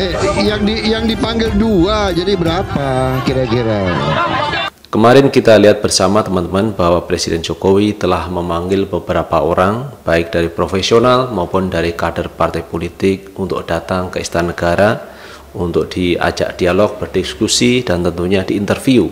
Eh, yang di yang dipanggil dua, jadi berapa kira-kira? Kemarin kita lihat bersama teman-teman bahwa Presiden Jokowi telah memanggil beberapa orang, baik dari profesional maupun dari kader partai politik untuk datang ke Istana Negara untuk diajak dialog, berdiskusi, dan tentunya diinterview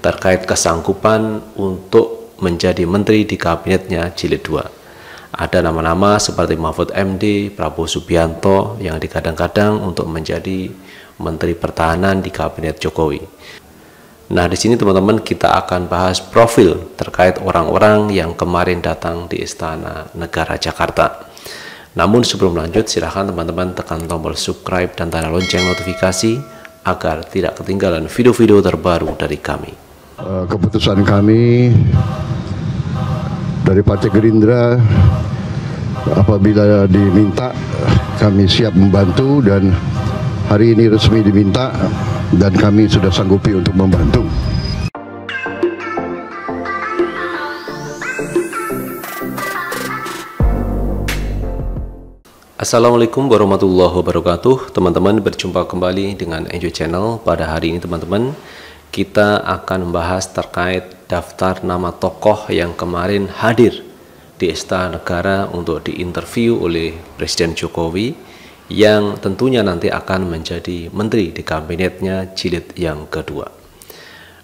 terkait kesanggupan untuk menjadi menteri di kabinetnya jilid 2. Ada nama-nama seperti Mahfud MD, Prabowo Subianto yang dikadang-kadang untuk menjadi menteri pertahanan di kabinet Jokowi. Nah, di sini teman-teman kita akan bahas profil terkait orang-orang yang kemarin datang di Istana Negara Jakarta. Namun sebelum lanjut, silahkan teman-teman tekan tombol subscribe dan tanda lonceng notifikasi agar tidak ketinggalan video-video terbaru dari kami. Eh, keputusan kami dari Partai Gerindra apabila diminta kami siap membantu dan hari ini resmi diminta dan kami sudah sanggupi untuk membantu. Assalamualaikum warahmatullahi wabarakatuh Teman-teman berjumpa kembali dengan Enjoy Channel Pada hari ini teman-teman Kita akan membahas terkait daftar nama tokoh yang kemarin hadir Di Istana Negara untuk diinterview oleh Presiden Jokowi yang tentunya nanti akan menjadi menteri di kabinetnya jilid yang kedua.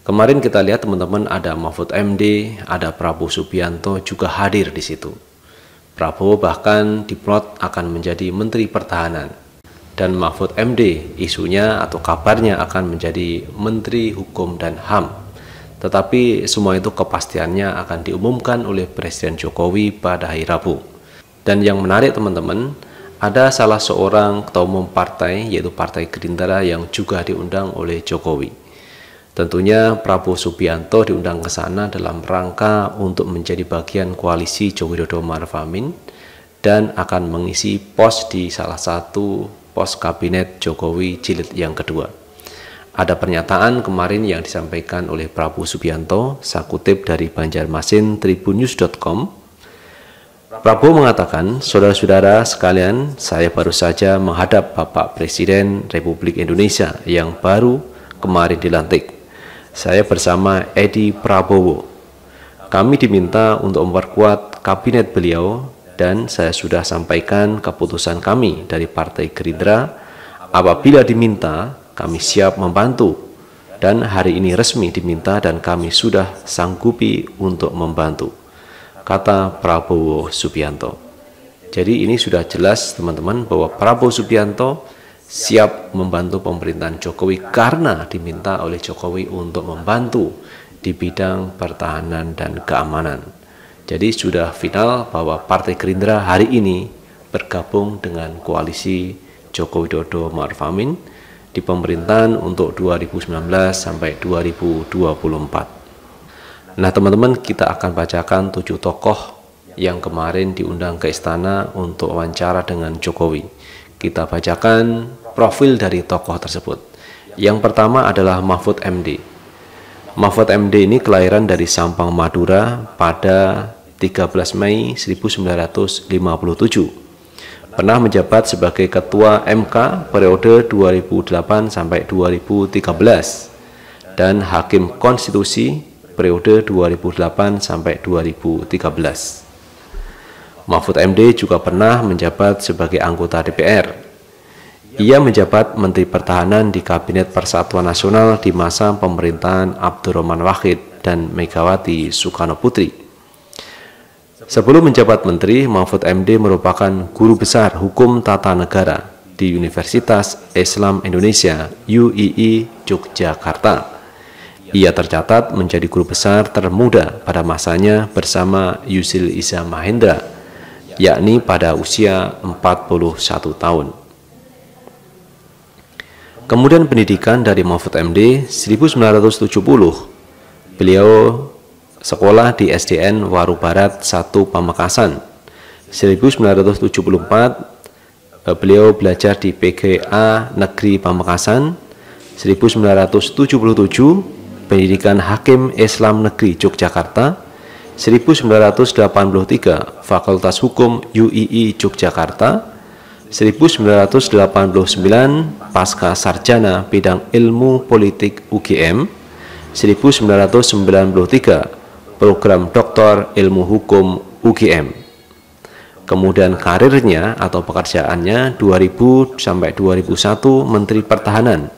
Kemarin kita lihat teman-teman ada Mahfud MD, ada Prabowo Subianto juga hadir di situ. Prabowo bahkan diplot akan menjadi menteri pertahanan dan Mahfud MD isunya atau kabarnya akan menjadi menteri hukum dan HAM. Tetapi semua itu kepastiannya akan diumumkan oleh Presiden Jokowi pada hari Rabu. Dan yang menarik teman-teman, ada salah seorang ketua umum partai yaitu Partai Gerindra yang juga diundang oleh Jokowi. Tentunya Prabowo Subianto diundang ke sana dalam rangka untuk menjadi bagian koalisi Joko Widodo Maruf Amin dan akan mengisi pos di salah satu pos kabinet Jokowi jilid yang kedua. Ada pernyataan kemarin yang disampaikan oleh Prabowo Subianto, saya kutip dari Banjarmasin Tribunnews.com Prabowo mengatakan, saudara-saudara sekalian, saya baru saja menghadap Bapak Presiden Republik Indonesia yang baru kemarin dilantik. Saya bersama Edi Prabowo. Kami diminta untuk memperkuat kabinet beliau dan saya sudah sampaikan keputusan kami dari Partai Gerindra. Apabila diminta, kami siap membantu dan hari ini resmi diminta dan kami sudah sanggupi untuk membantu kata Prabowo Subianto. Jadi ini sudah jelas teman-teman bahwa Prabowo Subianto siap membantu pemerintahan Jokowi karena diminta oleh Jokowi untuk membantu di bidang pertahanan dan keamanan. Jadi sudah final bahwa Partai Gerindra hari ini bergabung dengan koalisi Joko Widodo Ma'ruf Amin di pemerintahan untuk 2019 sampai 2024. Nah teman-teman kita akan bacakan tujuh tokoh yang kemarin diundang ke istana untuk wawancara dengan Jokowi. Kita bacakan profil dari tokoh tersebut. Yang pertama adalah Mahfud MD. Mahfud MD ini kelahiran dari Sampang, Madura pada 13 Mei 1957. Pernah menjabat sebagai Ketua MK periode 2008 sampai 2013 dan Hakim Konstitusi periode 2008 sampai 2013. Mahfud MD juga pernah menjabat sebagai anggota DPR. Ia menjabat Menteri Pertahanan di Kabinet Persatuan Nasional di masa pemerintahan Abdurrahman Wahid dan Megawati Soekarno Putri. Sebelum menjabat menteri, Mahfud MD merupakan guru besar hukum tata negara di Universitas Islam Indonesia UII Yogyakarta. Ia tercatat menjadi guru besar termuda pada masanya bersama Yusil Isa Mahendra, yakni pada usia 41 tahun. Kemudian pendidikan dari Mahfud MD 1970. Beliau sekolah di SDN Waru Barat 1 Pamekasan. 1974 eh, beliau belajar di PGA Negeri Pamekasan. 1977 Pendidikan Hakim Islam Negeri Yogyakarta 1983 Fakultas Hukum UII Yogyakarta 1989 pasca sarjana bidang ilmu politik UGM 1993 program doktor ilmu hukum UGM kemudian karirnya atau pekerjaannya 2000 sampai 2001 Menteri Pertahanan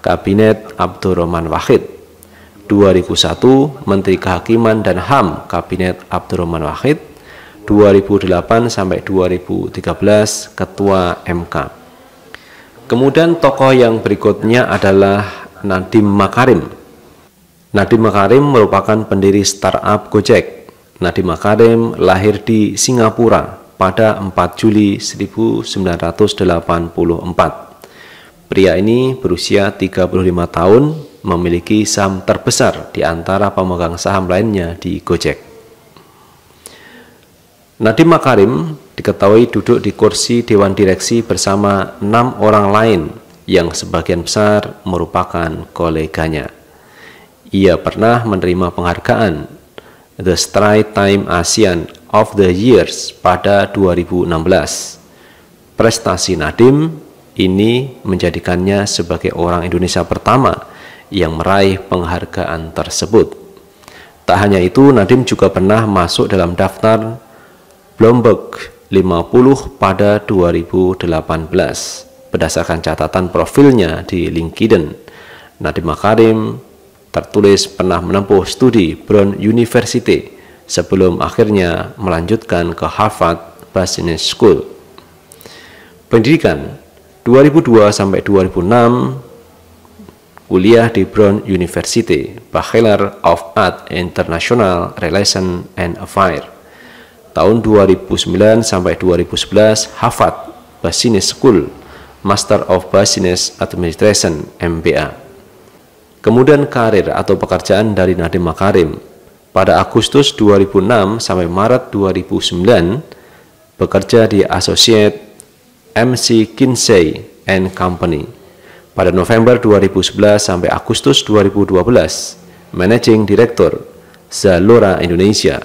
Kabinet Abdurrahman Wahid. 2001 Menteri Kehakiman dan HAM Kabinet Abdurrahman Wahid. 2008 sampai 2013 Ketua MK kemudian tokoh yang berikutnya adalah Nadiem Makarim Nadiem Makarim merupakan pendiri startup Gojek Nadiem Makarim lahir di Singapura pada 4 Juli 1984 Pria ini berusia 35 tahun, memiliki saham terbesar di antara pemegang saham lainnya di Gojek. Nadiem Makarim diketahui duduk di kursi Dewan Direksi bersama enam orang lain yang sebagian besar merupakan koleganya. Ia pernah menerima penghargaan The Stride Time ASEAN of the Years pada 2016. Prestasi Nadiem ini menjadikannya sebagai orang Indonesia pertama yang meraih penghargaan tersebut. Tak hanya itu, Nadim juga pernah masuk dalam daftar Bloomberg 50 pada 2018. Berdasarkan catatan profilnya di LinkedIn, Nadim Makarim tertulis pernah menempuh studi Brown University sebelum akhirnya melanjutkan ke Harvard Business School. Pendidikan 2002 sampai 2006 kuliah di Brown University, Bachelor of Art International Relation and Affair. Tahun 2009 sampai 2011 Harvard Business School, Master of Business Administration MBA. Kemudian karir atau pekerjaan dari Nadiem Makarim. Pada Agustus 2006 sampai Maret 2009 bekerja di Associate MC Kinsey and Company. Pada November 2011 sampai Agustus 2012, Managing Director Zalora Indonesia.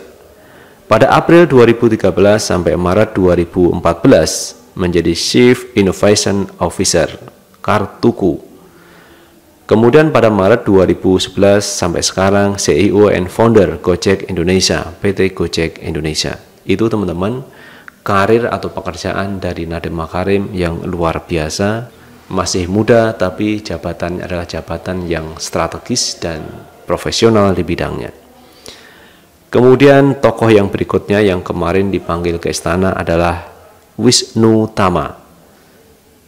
Pada April 2013 sampai Maret 2014 menjadi Chief Innovation Officer Kartuku. Kemudian pada Maret 2011 sampai sekarang CEO and Founder Gojek Indonesia, PT Gojek Indonesia. Itu teman-teman karir atau pekerjaan dari Nadiem Makarim yang luar biasa. Masih muda tapi jabatannya adalah jabatan yang strategis dan profesional di bidangnya. Kemudian tokoh yang berikutnya yang kemarin dipanggil ke istana adalah Wisnu Tama.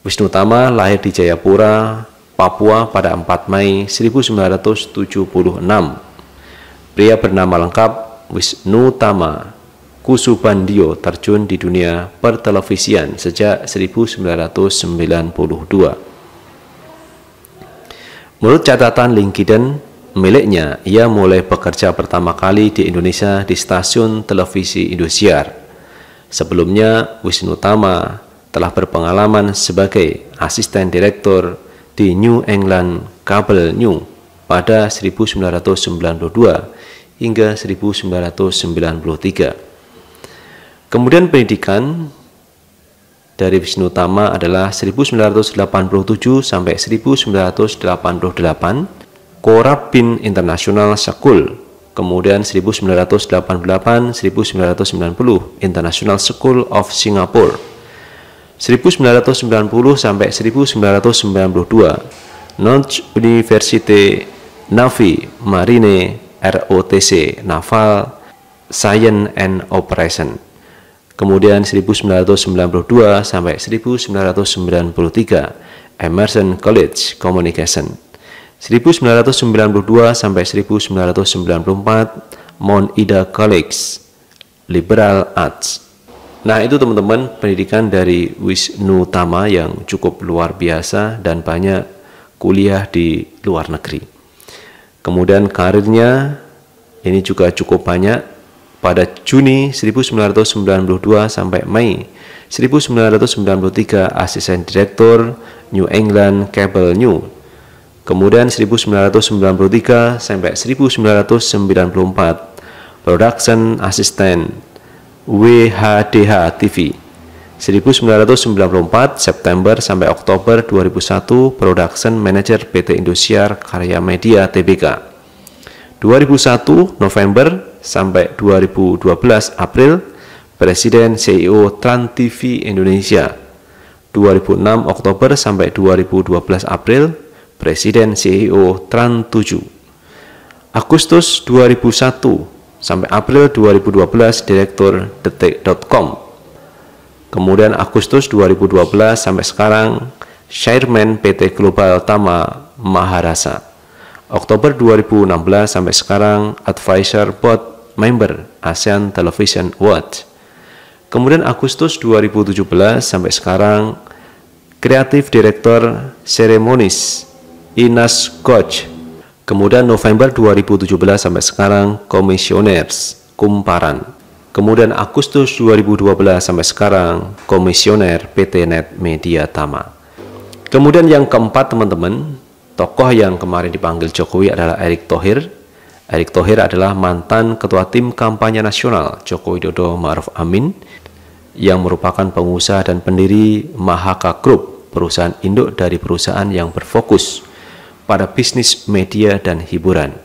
Wisnu Tama lahir di Jayapura, Papua pada 4 Mei 1976 pria bernama lengkap Wisnu Tama Kusubandio terjun di dunia pertelevisian sejak 1992. Menurut catatan LinkedIn miliknya, ia mulai bekerja pertama kali di Indonesia di stasiun televisi Indosiar. Sebelumnya, Wisnu Tama telah berpengalaman sebagai asisten direktur di New England Cable New pada 1992 hingga 1993. Kemudian pendidikan dari Wisnu Tama adalah 1987 sampai 1988 Korabin International School kemudian 1988 1990 International School of Singapore 1990 sampai 1992 North University Navy Marine ROTC Naval Science and Operation Kemudian 1992 sampai 1993 Emerson College Communication. 1992 sampai 1994 Mount Ida College Liberal Arts. Nah, itu teman-teman pendidikan dari Wisnu Tama yang cukup luar biasa dan banyak kuliah di luar negeri. Kemudian karirnya ini juga cukup banyak pada Juni 1992 sampai Mei 1993 asisten direktur New England Cable New. Kemudian 1993 sampai 1994 production assistant WHDH TV. 1994 September sampai Oktober 2001 Production Manager PT Indosiar Karya Media Tbk 2001 November sampai 2012 April Presiden CEO Trans TV Indonesia. 2006 Oktober sampai 2012 April Presiden CEO Trans 7 Agustus 2001 sampai April 2012 Direktur Detik.com Kemudian Agustus 2012 sampai sekarang Chairman PT Global Tama Maharasa Oktober 2016 sampai sekarang Advisor Board Member ASEAN Television Watch. Kemudian Agustus 2017 sampai sekarang Kreatif Director Ceremonies Inas Coach. Kemudian November 2017 sampai sekarang Komisioners Kumparan. Kemudian Agustus 2012 sampai sekarang Komisioner PT Net Media Tama. Kemudian yang keempat teman-teman, Tokoh yang kemarin dipanggil Jokowi adalah Erick Thohir. Erick Thohir adalah mantan ketua tim kampanye nasional Jokowi Dodo Ma'ruf Amin yang merupakan pengusaha dan pendiri Mahaka Group, perusahaan induk dari perusahaan yang berfokus pada bisnis media dan hiburan.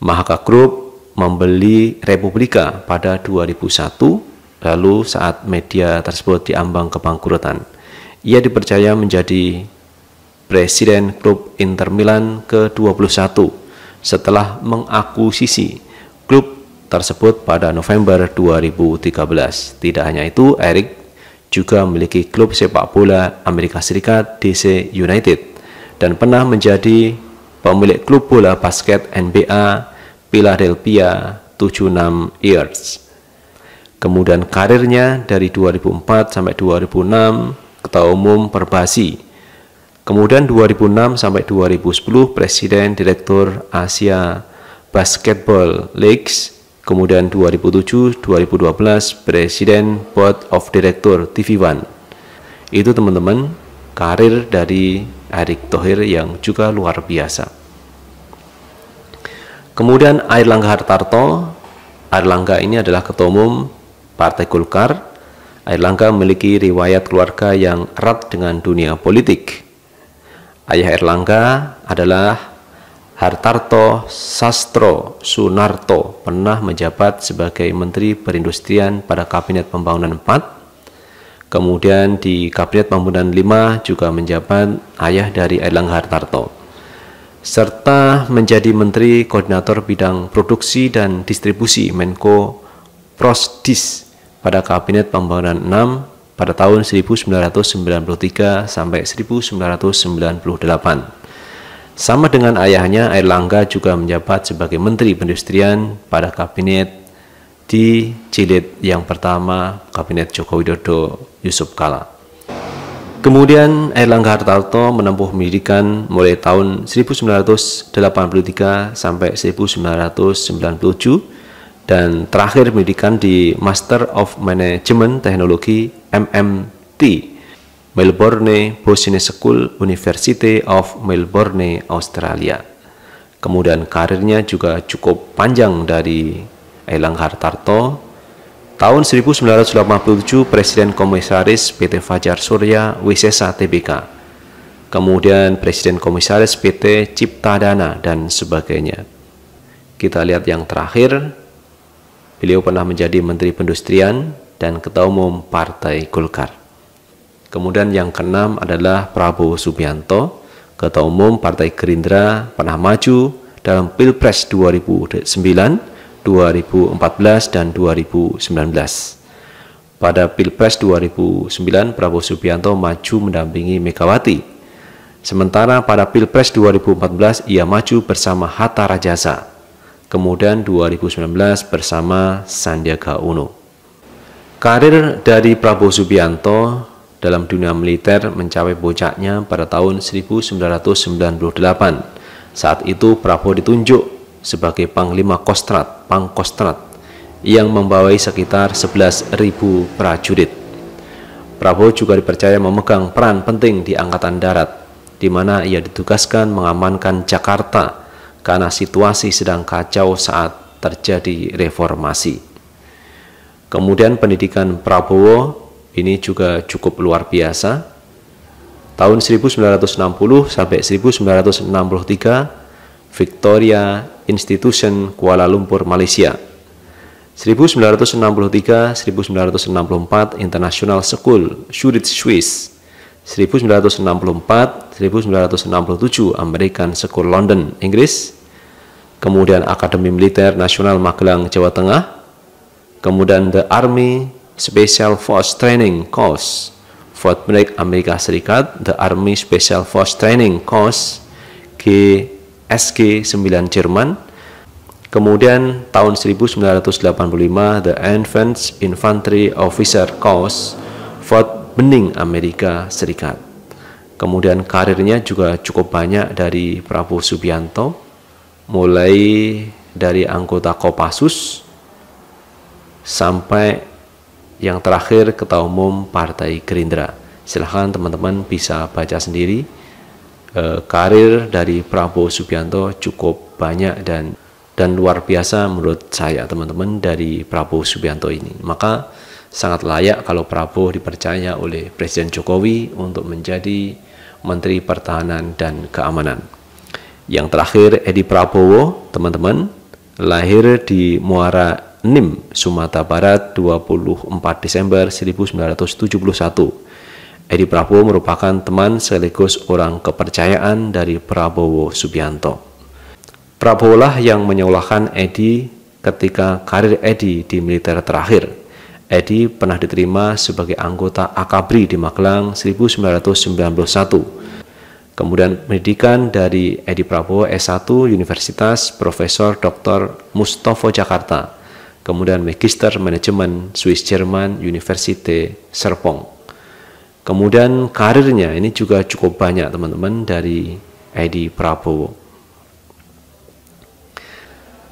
Mahaka Group membeli Republika pada 2001, lalu saat media tersebut diambang kebangkrutan. Ia dipercaya menjadi Presiden klub Inter Milan ke-21 setelah mengakuisisi klub tersebut pada November 2013. Tidak hanya itu, Eric juga memiliki klub sepak bola Amerika Serikat DC United dan pernah menjadi pemilik klub bola basket NBA Philadelphia 76 Years. Kemudian karirnya dari 2004 sampai 2006 ketua umum Perbasi Kemudian 2006 sampai 2010 Presiden Direktur Asia Basketball Leagues. Kemudian 2007 2012 Presiden Board of Director TV One. Itu teman-teman karir dari Erick Thohir yang juga luar biasa. Kemudian Airlangga Hartarto, Airlangga ini adalah ketua umum Partai Golkar. Airlangga memiliki riwayat keluarga yang erat dengan dunia politik Ayah Erlangga adalah Hartarto Sastro Sunarto pernah menjabat sebagai Menteri Perindustrian pada Kabinet Pembangunan 4 kemudian di Kabinet Pembangunan 5 juga menjabat ayah dari Erlangga Hartarto serta menjadi Menteri Koordinator Bidang Produksi dan Distribusi Menko Prosdis pada Kabinet Pembangunan 6 pada tahun 1993 sampai 1998. Sama dengan ayahnya, Airlangga juga menjabat sebagai Menteri Perindustrian pada kabinet di jilid yang pertama Kabinet Joko Widodo Yusuf Kala. Kemudian Airlangga Hartarto menempuh pendidikan mulai tahun 1983 sampai 1997 dan terakhir pendidikan di Master of Management Teknologi MMT Melbourne Business School University of Melbourne Australia. Kemudian karirnya juga cukup panjang dari Elang Hartarto. Tahun 1987 Presiden Komisaris PT Fajar Surya Wisesa Tbk. Kemudian Presiden Komisaris PT Cipta Dana dan sebagainya. Kita lihat yang terakhir Beliau pernah menjadi Menteri Pendustrian dan Ketua Umum Partai Golkar. Kemudian yang keenam adalah Prabowo Subianto, Ketua Umum Partai Gerindra pernah maju dalam Pilpres 2009, 2014, dan 2019. Pada Pilpres 2009, Prabowo Subianto maju mendampingi Megawati. Sementara pada Pilpres 2014, ia maju bersama Hatta Rajasa kemudian 2019 bersama Sandiaga Uno. Karir dari Prabowo Subianto dalam dunia militer mencapai puncaknya pada tahun 1998. Saat itu Prabowo ditunjuk sebagai Panglima Kostrat, Pangkostrat, yang membawai sekitar 11.000 prajurit. Prabowo juga dipercaya memegang peran penting di Angkatan Darat, di mana ia ditugaskan mengamankan Jakarta karena situasi sedang kacau saat terjadi reformasi. Kemudian pendidikan Prabowo ini juga cukup luar biasa. Tahun 1960 sampai 1963 Victoria Institution Kuala Lumpur Malaysia. 1963-1964 International School Zurich Swiss. 1964-1967 American School London Inggris. Kemudian Akademi Militer Nasional Magelang Jawa Tengah. Kemudian the Army Special Force Training Course Fort Bragg Amerika Serikat. The Army Special Force Training Course GSG 9 Jerman Kemudian tahun 1985 The Advanced Infantry Officer Course Fort Benning Amerika Serikat. Kemudian karirnya juga cukup banyak dari Prabowo Subianto mulai dari anggota Kopassus sampai yang terakhir Ketua Umum Partai Gerindra. Silahkan teman-teman bisa baca sendiri. E, karir dari Prabowo Subianto cukup banyak dan dan luar biasa menurut saya teman-teman dari Prabowo Subianto ini. Maka sangat layak kalau Prabowo dipercaya oleh Presiden Jokowi untuk menjadi Menteri Pertahanan dan Keamanan. Yang terakhir Edi Prabowo, teman-teman, lahir di Muara Nim, Sumatera Barat 24 Desember 1971. Edi Prabowo merupakan teman sekaligus orang kepercayaan dari Prabowo Subianto. Prabowo lah yang menyolahkan Edi ketika karir Edi di militer terakhir. Edi pernah diterima sebagai anggota Akabri di Magelang 1991. Kemudian pendidikan dari Edi Prabowo S1 Universitas Profesor Dr. Mustofa Jakarta. Kemudian Magister Manajemen Swiss German University Serpong. Kemudian karirnya ini juga cukup banyak teman-teman dari Edi Prabowo.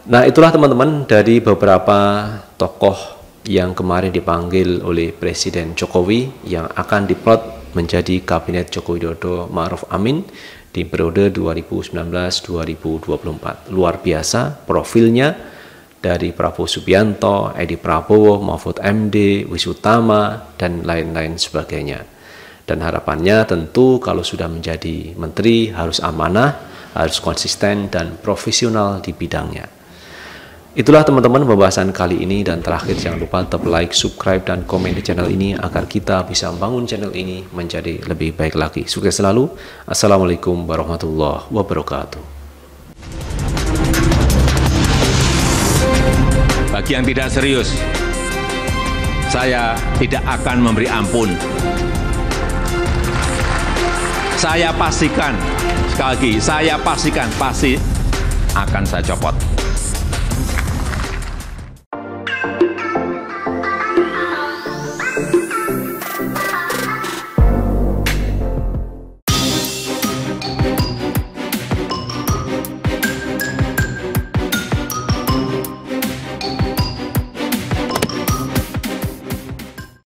Nah, itulah teman-teman dari beberapa tokoh yang kemarin dipanggil oleh Presiden Jokowi yang akan diplot menjadi Kabinet Joko Widodo Ma'ruf Amin di periode 2019-2024. Luar biasa profilnya dari Prabowo Subianto, Edi Prabowo, Mahfud MD, Wisutama, dan lain-lain sebagainya. Dan harapannya tentu kalau sudah menjadi menteri harus amanah, harus konsisten dan profesional di bidangnya. Itulah teman-teman pembahasan kali ini dan terakhir jangan lupa tetap like, subscribe, dan komen di channel ini agar kita bisa membangun channel ini menjadi lebih baik lagi. Sukses selalu. Assalamualaikum warahmatullahi wabarakatuh. Bagi yang tidak serius, saya tidak akan memberi ampun. Saya pastikan, sekali lagi, saya pastikan pasti akan saya copot.